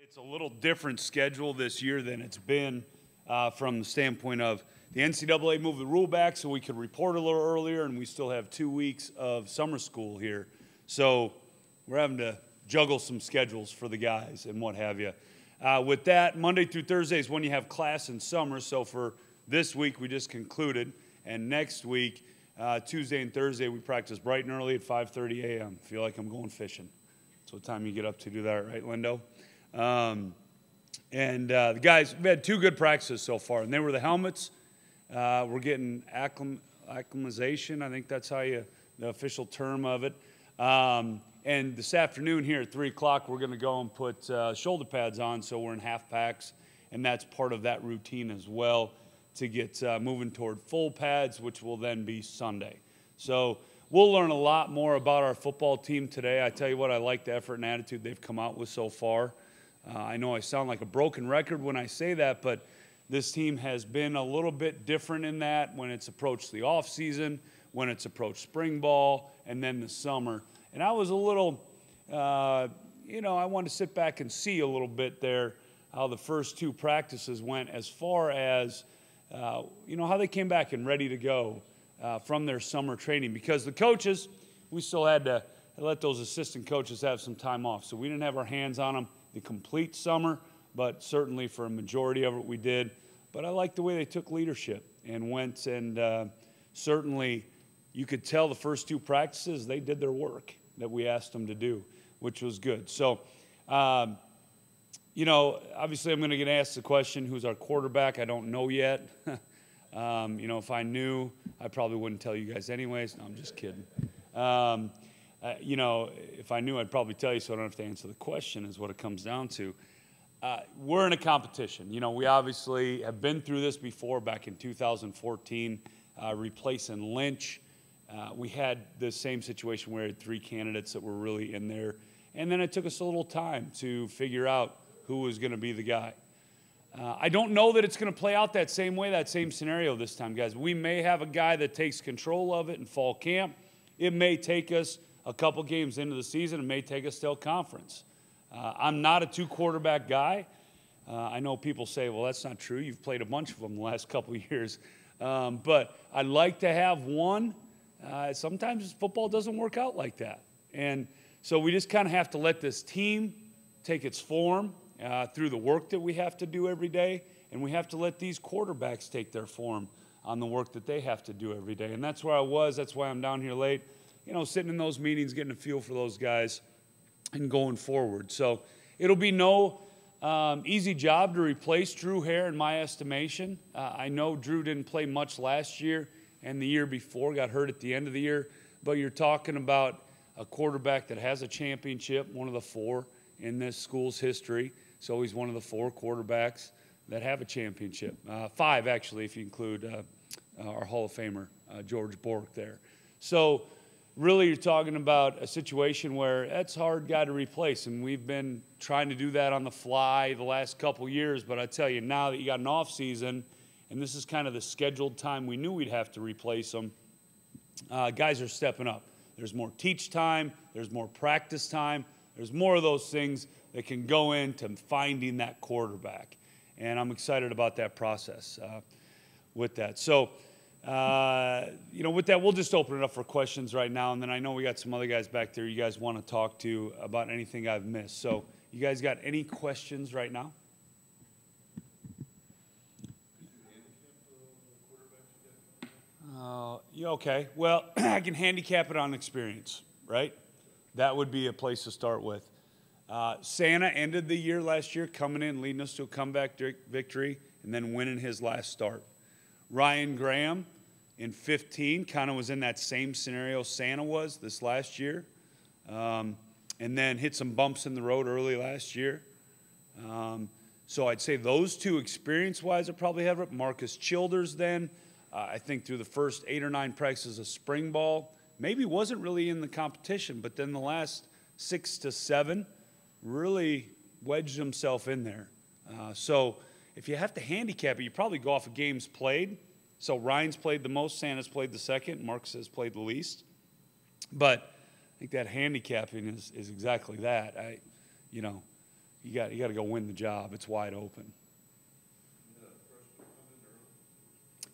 It's a little different schedule this year than it's been uh, from the standpoint of the NCAA moved the rule back so we could report a little earlier, and we still have two weeks of summer school here. So we're having to juggle some schedules for the guys and what have you. Uh, with that, Monday through Thursday is when you have class in summer. So for this week, we just concluded, and next week, uh, Tuesday and Thursday, we practice bright and early at 5:30 a.m. Feel like I'm going fishing. That's what time you get up to do that, right, Lindo? Um, and uh, the guys, we had two good practices so far, and they were the helmets. Uh, we're getting acclim- acclimatization. I think that's how you, the official term of it. Um, and this afternoon here at 3 o'clock, we're going to go and put uh, shoulder pads on, so we're in half packs, and that's part of that routine as well to get uh, moving toward full pads, which will then be Sunday. So we'll learn a lot more about our football team today. I tell you what, I like the effort and attitude they've come out with so far. Uh, I know I sound like a broken record when I say that, but this team has been a little bit different in that when it's approached the off season, when it's approached spring ball, and then the summer. And I was a little, uh, you know, I wanted to sit back and see a little bit there how the first two practices went as far as, uh, you know, how they came back and ready to go uh, from their summer training. Because the coaches, we still had to let those assistant coaches have some time off. So we didn't have our hands on them the complete summer, but certainly for a majority of it we did. But I like the way they took leadership and went and uh, certainly you could tell the first two practices they did their work that we asked them to do, which was good. So, um, you know, obviously I'm going to get asked the question who's our quarterback? I don't know yet. um, you know, if I knew, I probably wouldn't tell you guys anyways. No, I'm just kidding. Um, uh, you know, if I knew, I'd probably tell you so I don't have to answer the question, is what it comes down to. Uh, we're in a competition. You know, we obviously have been through this before back in 2014, uh, replacing Lynch. Uh, we had the same situation where we had three candidates that were really in there. And then it took us a little time to figure out who was going to be the guy. Uh, I don't know that it's going to play out that same way, that same scenario this time, guys. We may have a guy that takes control of it in fall camp. It may take us a couple games into the season. It may take us to still conference. Uh, I'm not a two quarterback guy. Uh, I know people say, well, that's not true. You've played a bunch of them the last couple years. Um, but I'd like to have one. Uh, sometimes football doesn't work out like that. And so we just kind of have to let this team take its form uh, through the work that we have to do every day. And we have to let these quarterbacks take their form on the work that they have to do every day. And that's where I was. That's why I'm down here late you know, sitting in those meetings, getting a feel for those guys and going forward. So it'll be no um, easy job to replace Drew Hare, in my estimation. Uh, I know Drew didn't play much last year and the year before, got hurt at the end of the year, but you're talking about a quarterback that has a championship, one of the four in this school's history. So he's one of the four quarterbacks that have a championship. Uh, five, actually, if you include uh, our Hall of Famer, uh, George Bork, there. So really you're talking about a situation where that's hard guy to replace and we've been trying to do that on the fly the last couple years but i tell you now that you got an off season and this is kind of the scheduled time we knew we'd have to replace them uh, guys are stepping up. There's more teach time there's more practice time there's more of those things that can go into finding that quarterback and i'm excited about that process uh, with that. So uh, you know, with that, we'll just open it up for questions right now, and then I know we got some other guys back there you guys want to talk to about anything I've missed. So, you guys got any questions right now? Uh, yeah, okay. Well, I can handicap it on experience, right? That would be a place to start with. Uh, Santa ended the year last year coming in, leading us to a comeback victory, and then winning his last start. Ryan Graham in 15 kind of was in that same scenario Santa was this last year. Um, and then hit some bumps in the road early last year. Um, so I'd say those two experience wise, I probably have it. Marcus Childers, then, uh, I think through the first eight or nine practices of spring ball, maybe wasn't really in the competition, but then the last six to seven really wedged himself in there. Uh, so if you have to handicap it, you probably go off of games played. So Ryan's played the most, Santa's played the second, Marcus has played the least. But I think that handicapping is, is exactly that. I, you know, you got, you got to go win the job. It's wide open.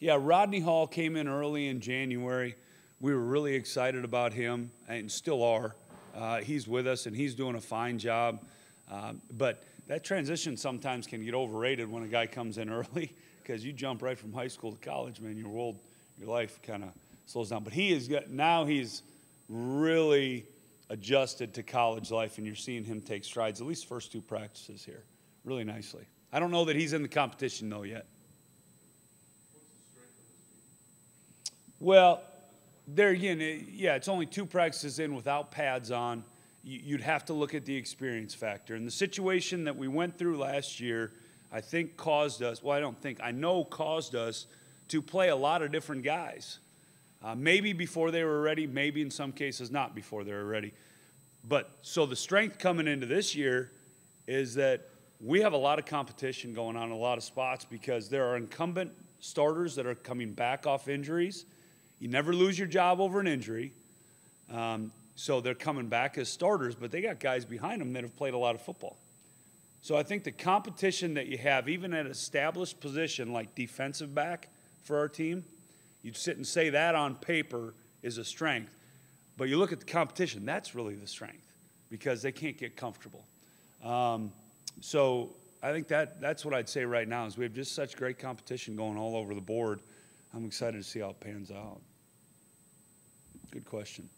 Yeah, Rodney Hall came in early in January. We were really excited about him and still are. Uh, he's with us and he's doing a fine job. Um, but that transition sometimes can get overrated when a guy comes in early because you jump right from high school to college, man. Your world, your life kind of slows down. But he is got, now he's really adjusted to college life, and you're seeing him take strides. At least first two practices here, really nicely. I don't know that he's in the competition though yet. Well, there again, it- yeah, it's only two practices in without pads on. You- You'd have to look at the experience factor. And the situation that we went through last year, I think caused us, well, I don't think, I know caused us to play a lot of different guys. Uh, maybe before they were ready, maybe in some cases not before they were ready. But so the strength coming into this year is that we have a lot of competition going on in a lot of spots because there are incumbent starters that are coming back off injuries. You never lose your job over an injury. Um, so they're coming back as starters, but they got guys behind them that have played a lot of football. So I think the competition that you have, even at an established position like defensive back for our team, you'd sit and say that on paper is a strength. But you look at the competition, that's really the strength because they can't get comfortable. Um, so I think that that's what I'd say right now is we have just such great competition going all over the board. I'm excited to see how it pans out. Good question.